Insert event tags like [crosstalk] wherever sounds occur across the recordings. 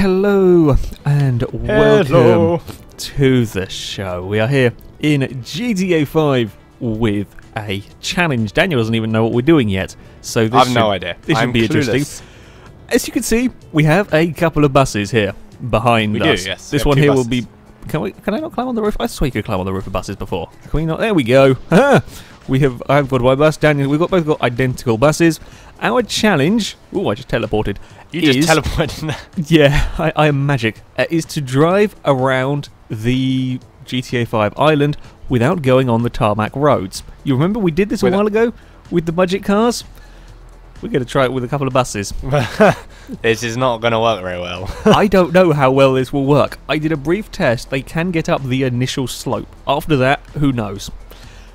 Hello and welcome to the show. We are here in GTA 5 with a challenge. Daniel doesn't even know what we're doing yet, so this I've should, no idea. This should I'm be interesting. As you can see, we have a couple of buses here behind We do, us. yes. This one here will be. Can we? Can I not climb on the roof? I swear you could climb on the roof of buses before. Can we not? There we go. [laughs] We have. I've got my bus. Daniel, we've got both got identical buses. Our challenge. Oh, I just teleported. You just teleported. [laughs] Yeah, I, I am magic. Uh, is to drive around the GTA 5 island without going on the tarmac roads. You remember we did this a Without- while ago with the budget cars? We're going to try it with a couple of buses. [laughs] this is not going to work very well. [laughs] I don't know how well this will work. I did a brief test. They can get up the initial slope. After that, who knows?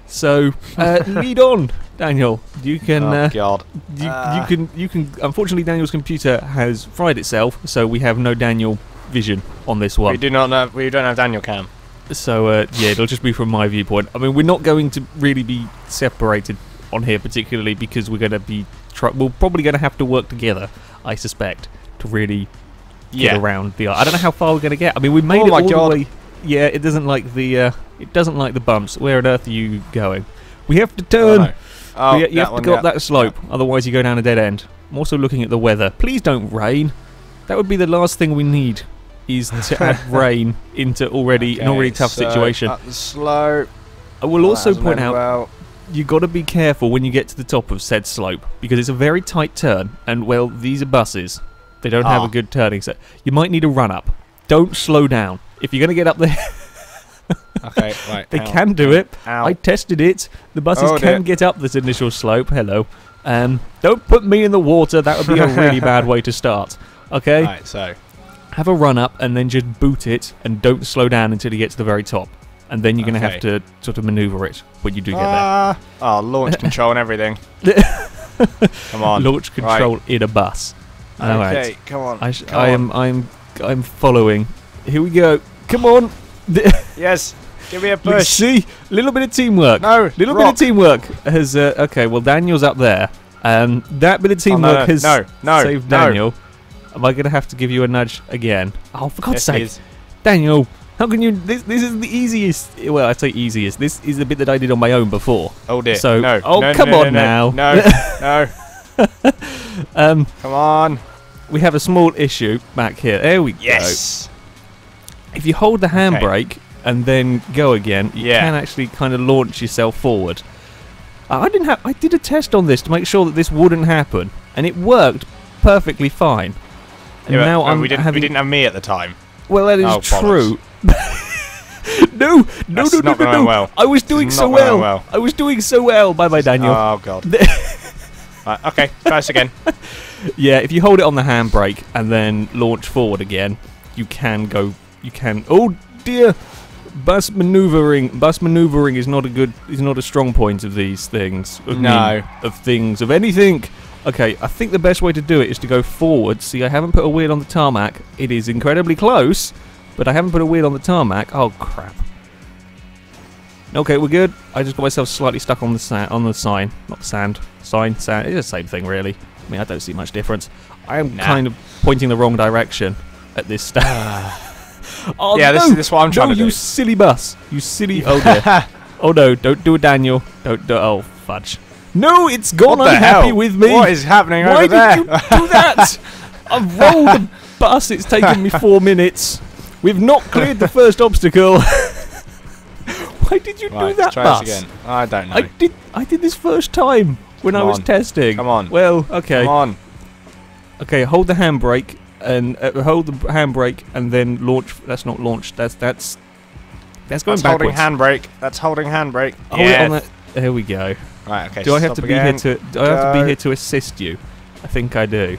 So, uh, [laughs] lead on, Daniel. You can. oh uh, God. you, Uh. you can. You can. Unfortunately, Daniel's computer has fried itself, so we have no Daniel vision on this one. We do not know. We don't have Daniel Cam. So uh, yeah, it'll just be from my viewpoint. I mean, we're not going to really be separated on here, particularly because we're going to be. Try- we're probably going to have to work together, I suspect, to really get Yeah. around the. I don't know how far we're going to get. I mean, we made Oh it my all God. the way. Yeah, it doesn't like the. Uh, it doesn't like the bumps. Where on earth are you going? We have to Oh, turn. no. Oh, you have to one, go yeah. up that slope, otherwise you go down a dead end. I'm also looking at the weather. Please don't rain. That would be the last thing we need. Is to [laughs] add rain into already an already tough so situation. Up the slope. I will Oh, also point out Well. you got to be careful when you get to the top of said slope because it's a very tight turn, and well, these are buses. They don't have Ah. a good turning set. You might need a run up. Don't slow down. If you're going to get up there, [laughs] Okay. Right. they on. can do it. Ow. I tested it. The buses Oh, can get up this initial slope. Hello. Um, don't put me in the water. That would be a really bad [laughs] way to start. Okay. Right. So. Have a run up and then just boot it, and don't slow down until you get to the very top. And then you're going to have to sort of maneuver it when you do get Ah. Oh, launch [laughs] control and everything. Come on. Launch control in a bus. All right. Okay. Come on. I, come I on. am I'm I'm following. Here we go. Come on. [laughs] Yes. Give me a push. See, a little bit of teamwork. No. little bit of teamwork has. Uh, okay, well Daniel's up there. Um, that bit of Oh, teamwork no, no, has no, no, saved no. Daniel. Am I going to have to give you a nudge again? Oh, for God's Yes, sake. Daniel! How can you? This this is the easiest. Well, I say easiest. This is the bit that I did on my own before. Oh dear. So- no. oh, no, come no, on no, now. No. [laughs] no. Um, Come on. we have a small issue back here. There we Yes. go. If you hold the handbrake and then go again, you Yeah. can actually kind of launch yourself forward. Uh, I didn't have. I did a test on this to make sure that this wouldn't happen, and it worked perfectly fine. And Yeah, now I'm we didn't. having. We didn't have me at the time. Well, that is Oh, true. [laughs] no, no, That's no, no, not no, no. well. I was doing so well. well. I was doing so well. Bye, bye, Daniel. Oh god. [laughs] right, okay. Try this again. [laughs] yeah, if you hold it on the handbrake and then launch forward again, you can go. You can. Oh dear. Bus maneuvering. Bus maneuvering is not a good. Is not a strong point of these things. I mean, No. of things of anything. Okay, I think the best way to do it is to go forward. See, I haven't put a wheel on the tarmac. It is incredibly close, but I haven't put a wheel on the tarmac. Oh crap. Okay, we're good. I just got myself slightly stuck on the sa- on the sign, not the sand, sign, sand. It's the same thing, really. I mean, I don't see much difference. I am Nah. kind of pointing the wrong direction at this stage. Ah. [laughs] oh, yeah, this, no! is this is what I'm trying no, to you do. You silly bus. You silly. Oh dear. [laughs] oh no! Don't do it, Daniel. Don't do. Oh fudge. No, it's gone what unhappy hell? with me. What is happening Why over did you do that? [laughs] I've rolled the bus. It's taken me four minutes. We've not cleared the first obstacle. [laughs] Why did you right, do that try bus? this again. I don't know. I did. I did this first time when I was on. testing. Come on. Well, okay. Come on. Okay, hold the handbrake and uh, hold the handbrake and then launch. That's not launch. That's that's that's going That's holding handbrake. That's holding handbrake. Hold it yeah. on that. There we go. Right. Okay. Do I have to be again. here to? Do I have to be here to assist you? I think I do.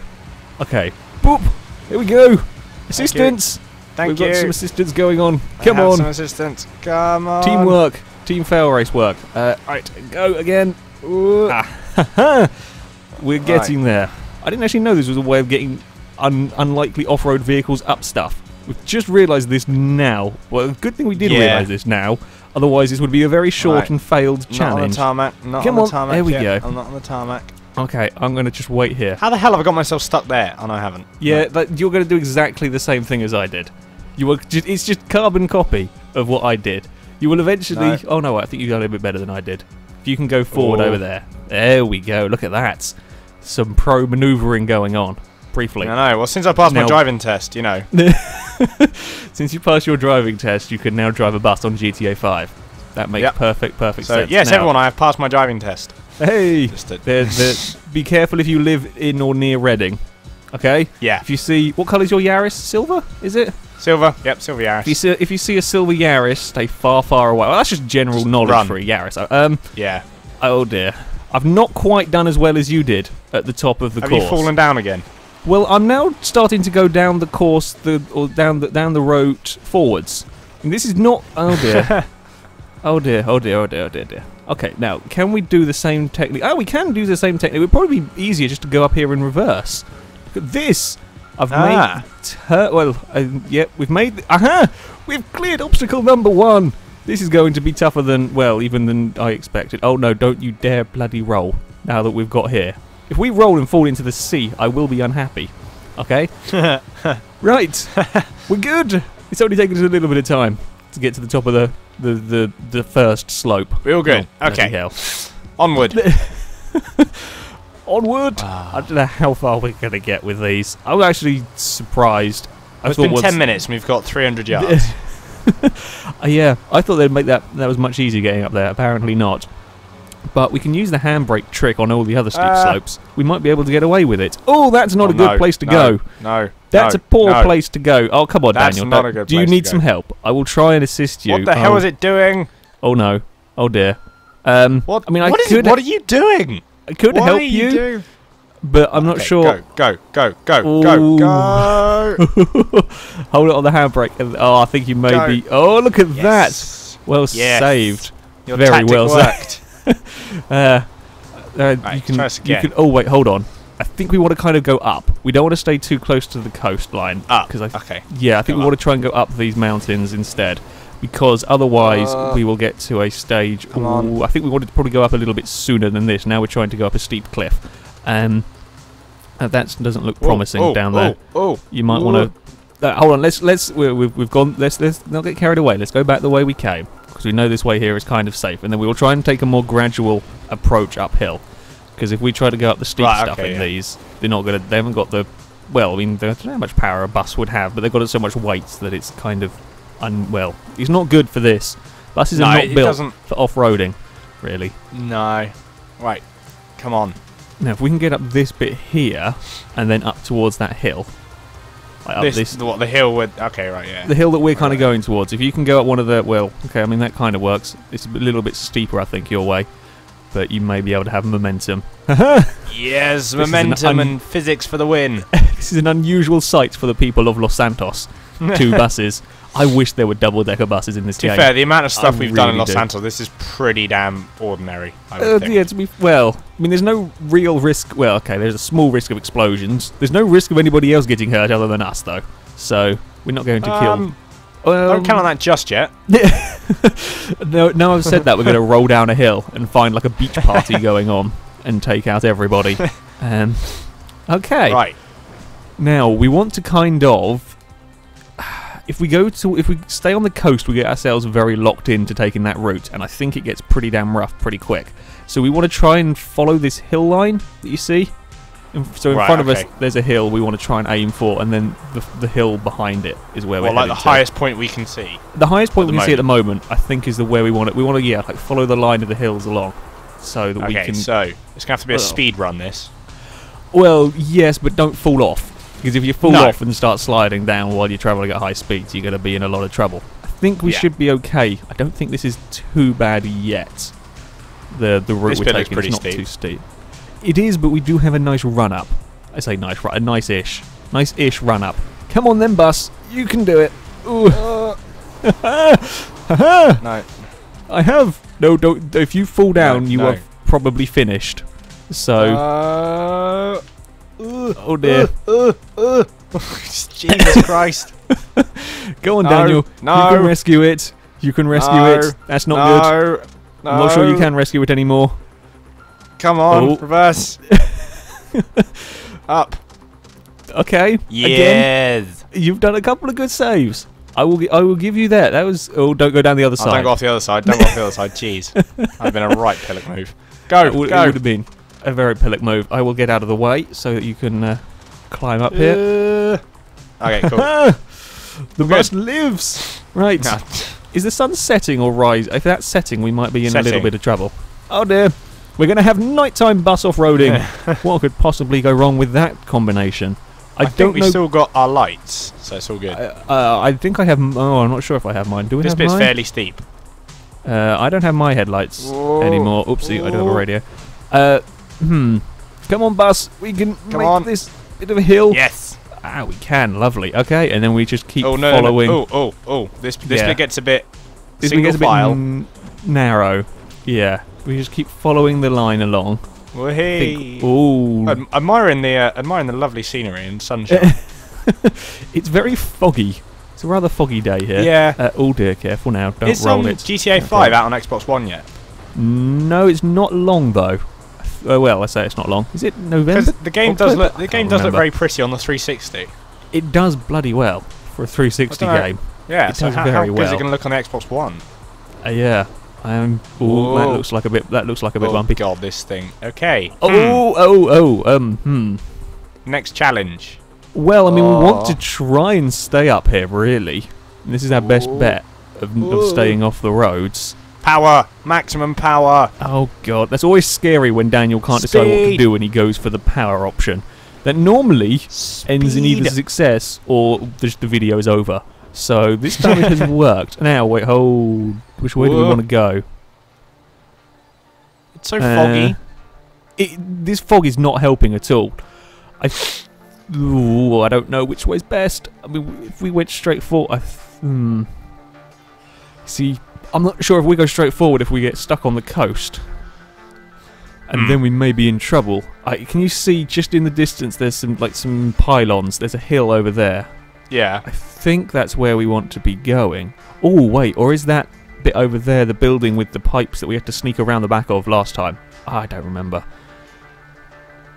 Okay. Boop. Here we go. Assistance. Thank We've you. got some assistance going on. I Come on. Some assistance. Come on. Teamwork. Team FailRace work. Uh, right. Go again. Ah. [laughs] We're getting there. I didn't actually know this was a way of getting un- unlikely off-road vehicles up stuff. We've just realised this now. Well, good thing we did Yeah. realise this now. Otherwise, this would be a very short Right. and failed challenge. Not on the tarmac. Not Come on on, the tarmac. there we yet. go. I'm not on the tarmac. Okay, I'm going to just wait here. How the hell have I got myself stuck there? Oh, no, I haven't. Yeah, No. that, you're going to do exactly the same thing as I did. You were. Just, it's just carbon copy of what I did. You will eventually. No. Oh no, I think you got a bit better than I did. If you can go forward Ooh. over there. There we go. Look at that. Some pro maneuvering going on. Briefly. I know. Well, since I passed Now- my driving test, you know. [laughs] Since you passed your driving test, you can now drive a bus on GTA 5. That makes Yep. perfect, perfect So, sense. yes, Now- everyone, I have passed my driving test. Hey, Just to, there, there, be careful if you live in or near Reading. Okay. yeah. If you see what colour's your Yaris? Silver? Is it? Silver. Yep, Silver Yaris. If you see, if you see a silver Yaris, stay far, far away. Well, that's just general knowledge run. for a Yaris. Um. yeah. Oh dear. I've not quite done as well as you did at the top of the Have course. you fallen down again? Well, I'm now starting to go down the course, the or down the down the road forwards. And this is not. [laughs] Oh dear. oh dear. Oh dear. Oh dear. Oh dear. dear. Okay, now can we do the same technique? Oh, we can do the same technique. It would probably be easier just to go up here in reverse. Look at this. I've Ah. made. Well, uh, yep, we've made. Aha! We've cleared obstacle number one. This is going to be tougher than well, even than I expected. Oh no! Don't you dare bloody roll! Now that we've got here. If we roll and fall into the sea, I will be unhappy. Okay? [laughs] right. We're good. It's only taken us a little bit of time to get to the top of the the, the, the first slope. We're all good. Oh, okay. hell. Onward. [laughs] Onward. I don't know how far we're going to get with these. I'm actually surprised. I it's thought been once- 10 minutes and we've got 300 yards. [laughs] Uh, yeah, I thought they'd make that that was much easier getting up there. Apparently not. But we can use the handbrake trick on all the other steep Ah. slopes. We might be able to get away with it. Oh, that's not Oh, a good no, place to no, go. No. That's no, a poor place to go. Oh, come on, That's Daniel. not a good Do you need go. some help? I will try and assist you. What the hell Oh, is it doing? Oh no. Oh dear. Um, What? I mean, I what is- could What are you doing? I could what help are you, doing? but I'm not Okay, sure. Go, go, go, Ooh. go, go, [laughs] go. Hold it on the handbrake. and- Oh, I think you may Go. be. Oh, look at that. Well Yes. saved. Your Very well worked. [laughs] Uh, uh, Right, you can. try us You can. Oh wait, hold on. I think we want to kind of go up. We don't want to stay too close to the coastline. Up. Because I. Okay. Yeah, I think Go we want to try and go up these mountains instead. Because otherwise, Uh, we will get to a stage. come on. I think we wanted to probably go up a little bit sooner than this. Now we're trying to go up a steep cliff. Um, uh, that doesn't look promising oh, down oh, there. Oh, You might want to. Uh, hold on. Let's let's we we've, we've gone. Let's let's not get carried away. Let's go back the way we came because we know this way here is kind of safe, and then we will try and take a more gradual approach uphill. Because if we try to go up the steep Right, stuff okay, in yeah. these, they're not gonna. They haven't got the. Well, I mean, I don't know how much power a bus would have, but they've got it so much weight that it's kind of unwell. It's not good for this. Buses no, are not built for off-roading, really. No. Right. Come on. Now, if we can get up this bit here and then up towards that hill, like this, this what the hill would. Okay, right, yeah. the hill that we're kind of Right. going towards. If you can go up one of the well, okay, I mean that kind of works. It's a little bit steeper, I think, your way, but you may be able to have momentum. [laughs] yes, momentum and physics for the win. [laughs] this is an unusual sight for the people of Los Santos. [laughs] Two buses. I wish there were double-decker buses in this To be game. fair, the amount of stuff I we've done in Los do. Santos, this is pretty damn ordinary. I would Uh, think. yeah, to be well, I mean, there's no real risk. Well, okay, there's a small risk of explosions. There's no risk of anybody else getting hurt other than us, though. So we're not going to Um, kill. Um, don't count on that just yet. [laughs] no, now I've said that, we're going to roll down a hill and find like a beach [laughs] party going on and take out everybody. Um, okay. Right. Now we want to kind of. If we go to, if we stay on the coast, we get ourselves very locked into taking that route, and I think it gets pretty damn rough pretty quick. So we want to try and follow this hill line that you see. So in Right, front of us, there's a hill we want to try and aim for, and then the, the hill behind it is where Well, we're like the to. highest point we can see. The highest point we can see at the moment, I think, is the where we want it. We want to, yeah, like follow the line of the hills along, so that we Okay, can. so it's gonna have to be a Well. speed run. This. well, yes, but don't fall off, because if you fall No. off and start sliding down while you're traveling at high speeds, you're going to be in a lot of trouble. I think we Yeah. should be okay. I don't think this is too bad yet. The the route This we're bit looks taking pretty is not steep. too steep. It is, but we do have a nice run up. I say nice, ru- a nice-ish, nice-ish run up. Come on, then, bus. You can do it. Ooh. Ha-ha! [laughs] No. I have. No, don't. If you fall down, No, you no. are probably finished. So, Uh, oh dear. uh, [laughs] uh. Jesus Christ. Go on, No, Daniel. You can rescue it. You can rescue No, it. That's not good. no. I'm not sure you can rescue it anymore. Come on, Oh. reverse. [laughs] Up. Okay. Again, Yes. you've done a couple of good saves. I will. I will give you that. That was. Oh, don't go down the other Oh, side. don't go off the other side. Don't go off the other side. [laughs] Jeez. I've been a right pillock move. Go, It would, it go. would have been a very pillock move. I will get out of the way so that you can uh, climb up here. Uh, okay, cool. [laughs] The We're bus lives. Right. Nah. Is the sun setting or rise? If that's setting, we might be in a little bit of trouble. Oh dear. We're going to have nighttime bus off-roading. [laughs] what could possibly go wrong with that combination? I, I, don't think we know. still got our lights, so it's all good. uh, uh, I think I have. m- Oh, I'm not sure if I have mine. Do we this have bit's fairly steep. Uh, I don't have my headlights Whoa. anymore. Oopsie, I don't have a radio. Uh, hmm. Come on, bus. We can Come make on. this bit of a hill. Yes. Ah, we can. Lovely. Okay, and then we just keep oh no, following. no, no. Oh, oh, oh. This this Yeah. bit gets a bit this one single gets a bit file. n- narrow. Yeah, we just keep following the line along. Wahey. Ooh, Ad- admiring the uh, admiring the lovely scenery and sunshine. [laughs] it's very foggy. It's a rather foggy day here. yeah. Uh, oh dear, careful now. Don't Is roll um, it. GTA Don't 5 out on Xbox One yet? No, it's not long though. Uh, well, I say it's not long. Is it November? The game does look the game does look very pretty on the 360. It does bloody well for a 360 game. Yeah, It so does how, very how good is it going to look on the Xbox One? Uh, yeah. Um, ooh, that looks like a bit. That looks like a bit oh bumpy. god, this thing. Okay. Hmm. Oh, oh, oh. Um, hmm. Next challenge. Well, I mean, we want Oh. to try and stay up here, really. This is our best Ooh. bet of, of staying off the roads. Power, maximum power. Oh god, that's always scary when Daniel can't decide what to do and he goes for the power option. That normally ends in either success or just the video is over. So this time it has [laughs] worked. Now wait, hold. Which way do we want to go? It's so Uh, foggy. It, this fog is not helping at all. I, ooh, I don't know which way's best. I mean, if we went straight forward, I, hmm. See, I'm not sure if we go straight forward if we get stuck on the coast, and Hmm. then we may be in trouble. I, can you see just in the distance? There's some like some pylons. There's a hill over there. Yeah. I think that's where we want to be going. Oh wait, or is that bit over there the building with the pipes that we had to sneak around the back of last time? I don't remember.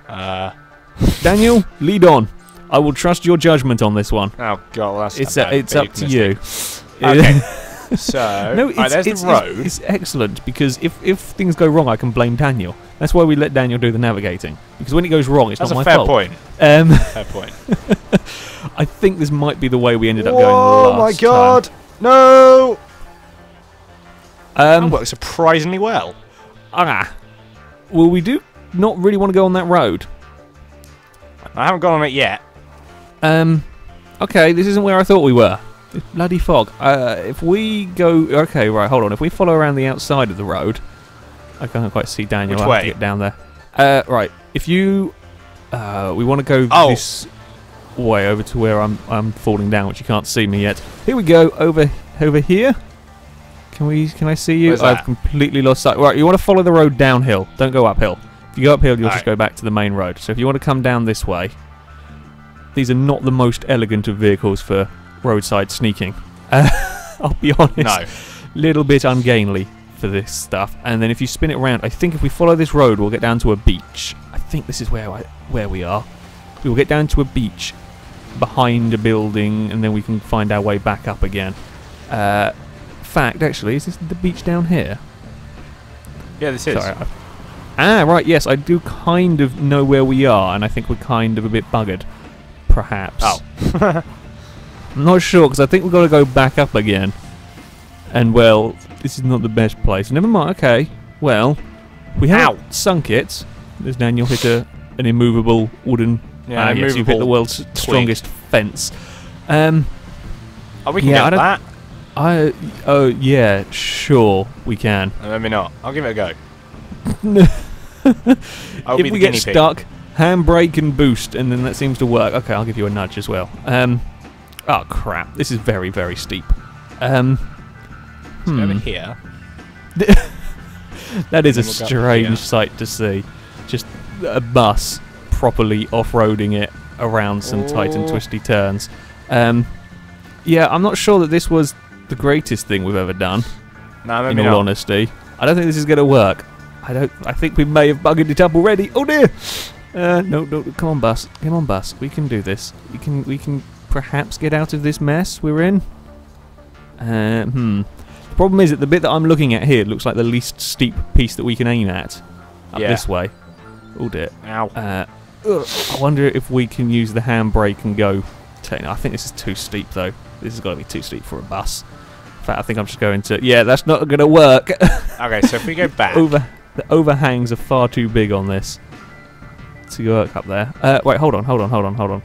Uh, [laughs] Daniel, lead on. I will trust your judgment on this one. oh god, well, that's It's a it's up to you. Okay. [laughs] So, [laughs] no, right, it's, there's it's, the road. It's, it's excellent because if, if things go wrong, I can blame Daniel. That's why we let Daniel do the navigating. Because when it goes wrong, it's that's not a my fair fault. point. Um, Fair [laughs] point. I think this might be the way we ended up Whoa, going Oh my god! No! time. that Um, works surprisingly well. ah, well, we do not really want to go on that road. I haven't gone on it yet. Um, okay, this isn't where I thought we were. This bloody fog. Uh, if we go, okay, right, hold on. If we follow around the outside of the road, I can't quite see Daniel. Which I'll way? get down there. Uh, right. If you, uh, we want to go Oh. this way over to where I'm, I'm falling down, which you can't see me yet. Here we go. Over, over here. Can we? Can I see you? I've completely lost sight. Right, you want to follow the road downhill. Don't go uphill. If you go uphill, you'll just Alright. go back to the main road. So if you want to come down this way, these are not the most elegant of vehicles for roadside sneaking. Uh, [laughs] I'll be honest. No. Little bit ungainly for this stuff. And then if you spin it around, I think if we follow this road, we'll get down to a beach. I think this is where I, where we are. We will get down to a beach behind a building, and then we can find our way back up again. Uh, fact, actually, is this the beach down here? Yeah, this is. Sorry. I- Ah, right. Yes, I do kind of know where we are, and I think we're kind of a bit buggered, perhaps. Oh. [laughs] I'm not sure because I think we've got to go back up again. And well, this is not the best place. Never mind. Okay. Well, we have Ow. sunk it. There's Daniel hit a, an immovable wooden. Yeah, ah, yes, you've hit the immovable world's strongest fence. Um, Oh, we can Yeah, get that. I. Oh yeah, sure we can. Uh, Let me not. I'll give it a go. [laughs] If we get stuck, handbrake and boost, and then that seems to work. Okay, I'll give you a nudge as well. Um, oh crap, this is very very steep. Um, Let's over hmm, here. [laughs] that is a we'll strange sight to see. Just a bus properly off-roading it around some tight and Oh. twisty turns. Um, yeah, I'm not sure that this was the greatest thing we've ever done. No, in all not. honesty, I don't think this is going to work. I don't. I think we may have buggered it up already. Oh dear. Uh, no, no, come on, bus. Come on, bus. We can do this. We can. We can perhaps get out of this mess we're in. Uh, hmm. The problem is that the bit that I'm looking at here looks like the least steep piece that we can aim at. Up Yeah. this way. Oh dear. Ow. Uh, I wonder if we can use the handbrake and go. I think this is too steep though. This has got to be too steep for a bus. In fact, I think I'm just going to. Yeah, that's not going to work. [laughs] Okay, so if we go back. Over the overhangs are far too big on this to work up there. Uh, wait, hold on, hold on, hold on, hold on.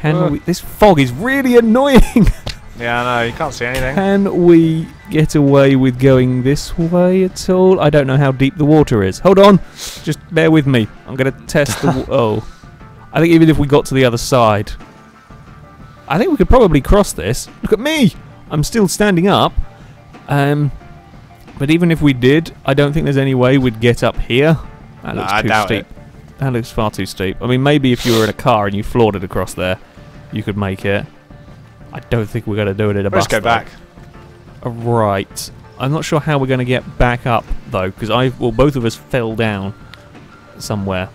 Can we? This fog is really annoying. [laughs] Yeah, no, you can't see anything. Can we get away with going this way at all? I don't know how deep the water is. Hold on, just bear with me. I'm going to test the. [laughs] oh, I think even if we got to the other side, I think we could probably cross this. Look at me. I'm still standing up. Um, but even if we did, I don't think there's any way we'd get up here. That looks I too steep. it. That looks far too steep. I mean, maybe if you were in a car and you floored it across there, you could make it. I don't think we're going to do it in a Let's bus. go though. back. Right. I'm not sure how we're going to get back up though, because I well both of us fell down somewhere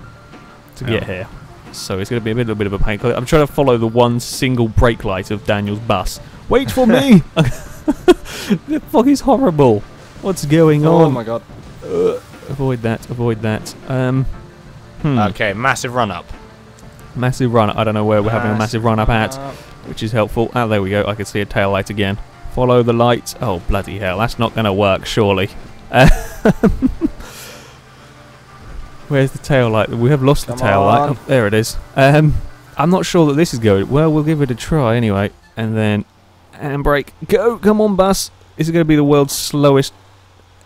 to get Oh. here. So it's going to be a little bit of a pain. I'm trying to follow the one single brake light of Daniel's bus. Wait for me! [laughs] the fog is horrible. What's going Oh on? Oh my god. Uh, avoid that. Avoid that. Um. Hmm. Okay, massive run up. Massive run. I don't know where we're having a massive run up at. which is helpful. Oh, there we go. I can see a tail light again. Follow the light. Oh, bloody hell. That's not going to work, surely. Uh, [laughs] Where's the tail light? We have lost Come the tail light. Oh, there it is. Um, I'm not sure that this is going. Well, we'll give it a try anyway. And then handbrake. Go. Come on, bus. This is going to be the world's slowest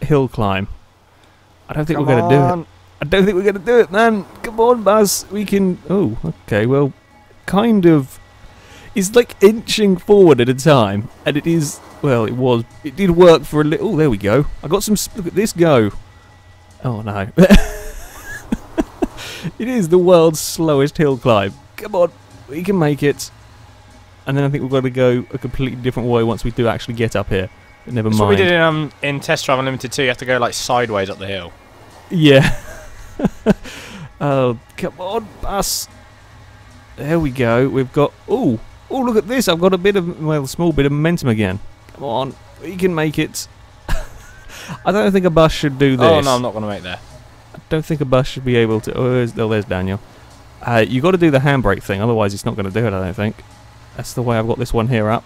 hill climb. I don't think Come we're going to do it. I don't think we're going to do it, man. Come on, Buzz. We can. Oh, okay. Well, kind of. It's like inching forward at a time, and it is. Well, it was. It did work for a little. Oh, there we go. I got some. Look at this go. Oh no. [laughs] it is the world's slowest hill climb. Come on, we can make it. And then I think we've got to go a completely different way once we do actually get up here. But never That's mind. what we did in, um, in Test Drive Unlimited 2. You have to go like sideways up the hill. Yeah. Oh, [laughs] come on, bus. There we go. We've got. Oh, oh, look at this. I've got a bit of, well, a small bit of momentum again. Come on, we can make it. [laughs] I don't think a bus should do this. Oh no, I'm not going to make that. I don't think a bus should be able to. Oh, there's, oh, there's Daniel. Uh, you got to do the handbrake thing, otherwise it's not going to do it. I don't think. That's the way I've got this one here up.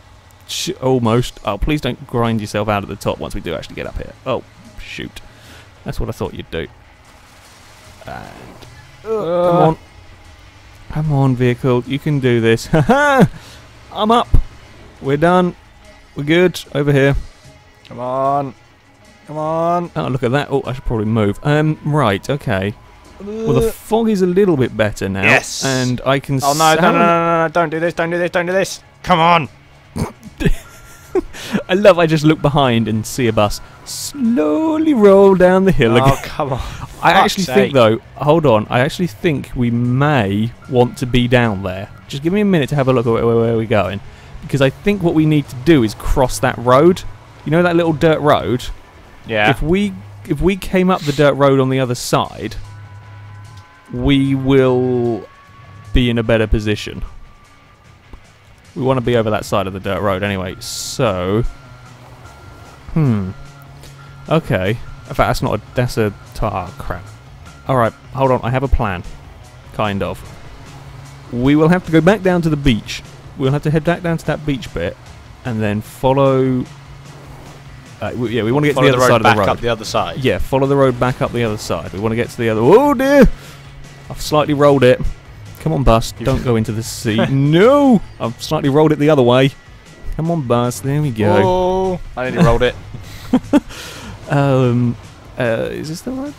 Sh- almost. Oh, please don't grind yourself out at the top once we do actually get up here. Oh, shoot. That's what I thought you'd do. And, uh, come on. Come on, vehicle. You can do this. [laughs] I'm up. We're done. We're good. Over here. Come on. Come on. Oh, look at that. Oh, I should probably move. Um, right, okay. Well, the fog is a little bit better now. Yes. And I can Oh no, no, no, no, no, no, don't do this, don't do this, don't do this. Come on. [laughs] I love I just look behind and see a bus slowly roll down the hill Oh, again. come on. I actually fuck's think though, hold on, I actually think we may want to be down there. Just give me a minute to have a look at where, where, where we're going. Because I think what we need to do is cross that road. You know that little dirt road? Yeah. If we if we came up the dirt road on the other side, we will be in a better position. We want to be over that side of the dirt road anyway. So, hmm. Okay. In fact, that's not a. That's a. Ah, crap. All right. Hold on. I have a plan. Kind of. We will have to go back down to the beach. We'll have to head back down to that beach bit, and then follow. Uh, we, yeah, we want to get Follow to the the other road side of the road. up the other side. Yeah, follow the road back up the other side. We want to get to the other. Oh dear! I've slightly rolled it. Come on, bus. Don't go into the sea. [laughs] no! I've slightly rolled it the other way. Come on, bus. There we go. Oh, I nearly rolled it. [laughs] Um, uh, is this the right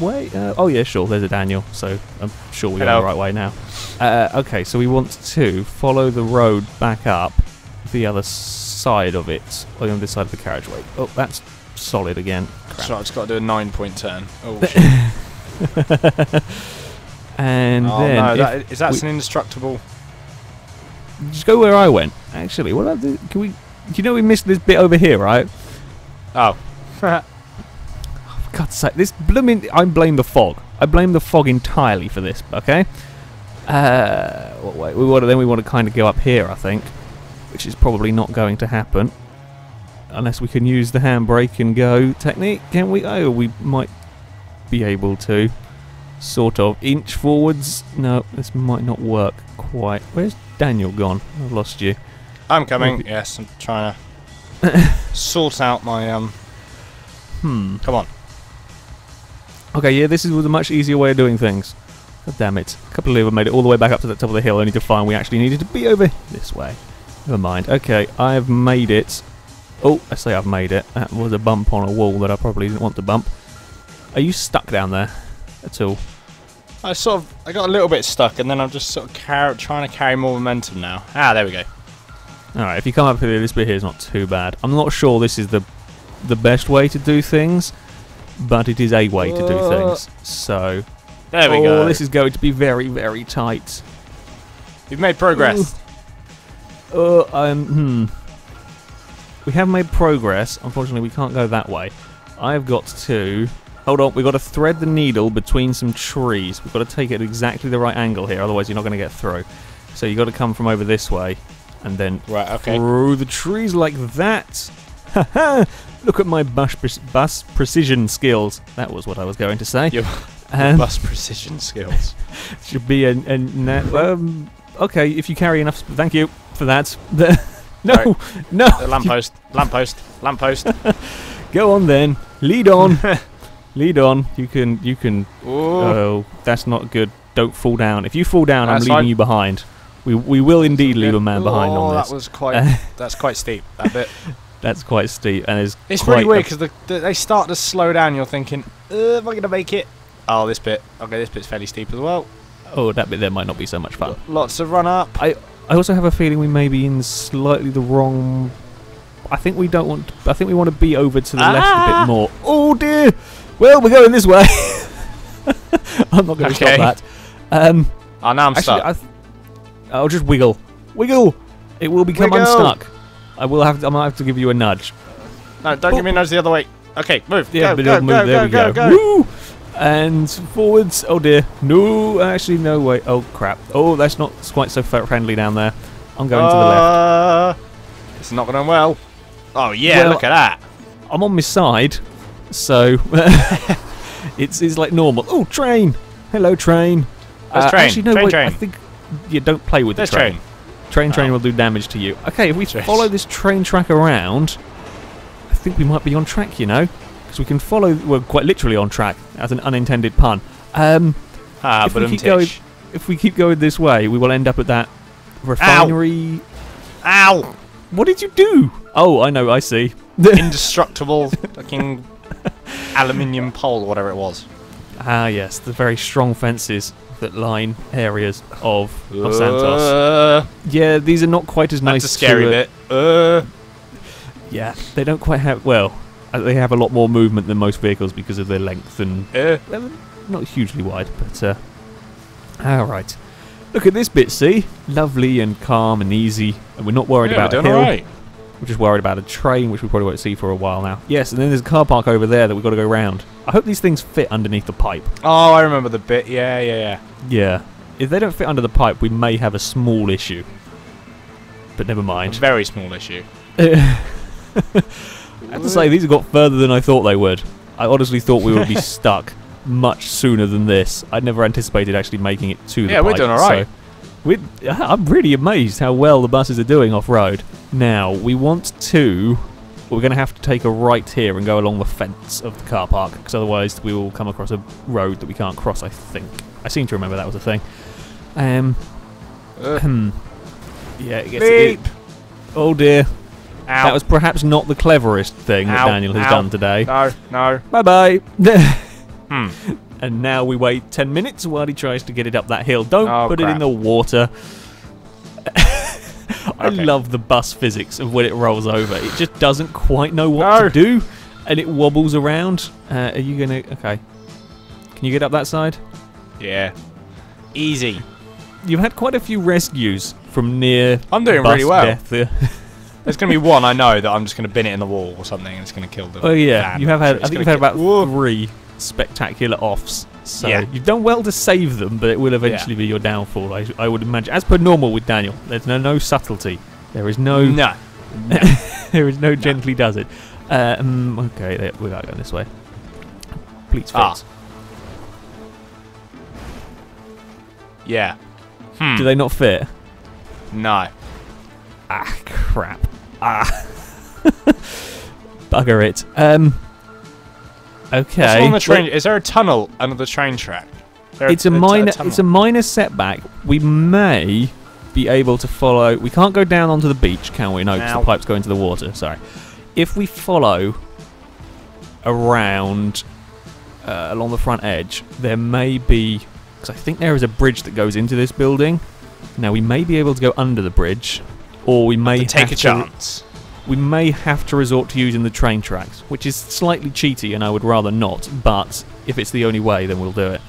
way? Uh, oh yeah, sure. There's a Daniel, so I'm sure we're going the right way now. Uh, okay, so we want to follow the road back up the other side of it, on the other side of the carriageway. Oh, that's solid again. Crap. So I've just got to do a nine point turn. Oh, [laughs] shit. And oh then no, that, is that we- an indestructible? just go where I went. Actually, what about the? Can we? You know we missed this bit over here, right? Oh. [laughs] For God's sake, this blooming. I blame the fog. I blame the fog entirely for this. Okay. Uh, well, wait, we want to, then we want to kind of go up here, I think, which is probably not going to happen unless we can use the handbrake and go technique. Can we? Oh, we might be able to. Sort of inch forwards. No, this might not work quite. Where's Daniel gone? I've lost you. I'm coming. Maybe- Yes, I'm trying to [laughs] sort out my um. Hmm. Come on. Okay, yeah, this is a much easier way of doing things. God damn it. A couple of people made it all the way back up to the top of the hill only to find we actually needed to be over this way. Never mind. Okay, I've made it. Oh, I say I've made it. That was a bump on a wall that I probably didn't want to bump. Are you stuck down there at all? I sort of I got a little bit stuck, and then I'm just sort of car- trying to carry more momentum now. Ah, there we go. Alright, if you come up here, this bit here is not too bad. I'm not sure this is the the best way to do things, but it is a way to do Uh, things. So, There we oh, go. this is going to be very, very tight. We've made progress. Uh, um, hmm. We have made progress. Unfortunately, we can't go that way. I've got to. Hold on, we've got to thread the needle between some trees. We've got to take it at exactly the right angle here, otherwise, you're not going to get through. So, you've got to come from over this way and then Right. Okay. through the trees like that. Look at my bus, pre- bus precision skills. That was what I was going to say. Your [laughs] Um, bus precision skills. [laughs] should be a, a um, okay if you carry enough. Sp- thank you for that. [laughs] no, Right. no. Uh, lamppost. Lamppost. Lamppost. Go on then. Lead on. Lead on. You can. You can. Ooh. Oh, that's not good. Don't fall down. If you fall down, I'm leaving you behind. We we will indeed leave a man behind oh, on this. that was quite. [laughs] that's quite steep. That bit. [laughs] That's quite steep and It's quite really weird because the, the, they start to slow down. You're thinking, uh, am I gonna make it? Oh, this bit. Okay, this bit's fairly steep as well. Oh, that bit there might not be so much fun. Lots of run up. I I also have a feeling we may be in slightly the wrong. I think we don't want. I think we want to be over to the left a Ah! bit more. Oh dear. Well, we're going this way. [laughs] I'm not going to Okay. stop that. Um, Oh, now I'm actually, stuck. I th- I'll just wiggle, wiggle. It will become Wiggle. unstuck. I will have. To, I might have to give you a nudge. no, don't give me a nudge the other way. Okay, move. Yeah, go, but go, move. go, there go, we go. Woo! And forwards. Oh dear. No, actually, no way. Oh crap. Oh, that's not quite so friendly down there. I'm going to the left. Uh, It's not going well. Oh yeah, Well, look at that. I'm on my side, so [laughs] it's it's like normal. Oh, train! Hello, train. There's train, Actually, no, train, wait, train. I think you don't play with This the train. train. Train, train Oh. will do damage to you. Okay, if we Jeez. follow this train track around, I think we might be on track. You know, because we can follow. We're quite literally on track, as an unintended pun. Um, Ah, If but we keep going- if we keep going this way, we will end up at that refinery. Ow! What did you do? Oh, I know. I see. [laughs] Indestructible fucking [laughs] aluminium pole, or whatever it was. Ah, yes, the very strong fences that line areas of Los Santos. Uh, Yeah, these are not quite as nice. that's a scary to, uh, bit. Uh, Yeah, they don't quite have. Well, uh, they have a lot more movement than most vehicles because of their length and uh, not hugely wide. But uh, all right, look at this bit. See, lovely and calm and easy, and we're not worried yeah, about doing hill. alright. We're just worried about a train, which we probably won't see for a while now. Yes, and then there's a car park over there that we've got to go round. I hope these things fit underneath the pipe. Oh, I remember the bit. Yeah, yeah, yeah. Yeah. If they don't fit under the pipe, we may have a small issue. But never mind. A very small issue. [laughs] I have to say, these have got further than I thought they would. I honestly thought we would be [laughs] stuck much sooner than this. I'd never anticipated actually making it to the Yeah, we're pipe, doing all right. so we're, I'm really amazed how well the buses are doing off road. Now, we want to. We're going to have to take a right here and go along the fence of the car park, because otherwise we will come across a road that we can't cross, I think. I seem to remember that was a thing. Um, Uh, Hmm. Yeah, it gets beep. it- Oh dear. Ow. That was perhaps not the cleverest thing that Daniel has ow. done today. No, no. Bye bye. [laughs] Hmm. and now we wait 10 minutes while he tries to get it up that hill. Don't Oh, put it in the water. [laughs] I Okay. love the bus physics of when it rolls over. It just doesn't quite know what No. to do and it wobbles around. Uh, are you going to. Okay. Can you get up that side? Yeah. Easy. You've had quite a few rescues from near I'm doing really well. [laughs] There's going to be one I know that I'm just going to bin it in the wall or something and it's going to kill them. Oh yeah, you have had. I think you've had about three spectacular offs. So Yeah. you've done well to save them, but it will eventually be your downfall. I, I would imagine, as per normal with Daniel. There's no no subtlety. There is no No. [laughs] there is no gently does it. Um, okay, there, we gotta go this way. Please fix. Ah. Yeah. Hmm. Do they not fit? No. Ah, crap. Ah. [laughs] Bugger it. Um. What's Okay. along the train? Well, Is there a tunnel under the train track? There it's a t- minor. tunnel? It's a minor setback. We may be able to follow. We can't go down onto the beach, can we? No, 'cause Ow. the pipes go into the water. Sorry. If we follow around uh, along the front edge, there may be. Because I think there is a bridge that goes into this building. Now we may be able to go under the bridge, or we may To take have a to- chance. We may have to resort to using the train tracks, which is slightly cheaty, and I would rather not. But if it's the only way, then we'll do it.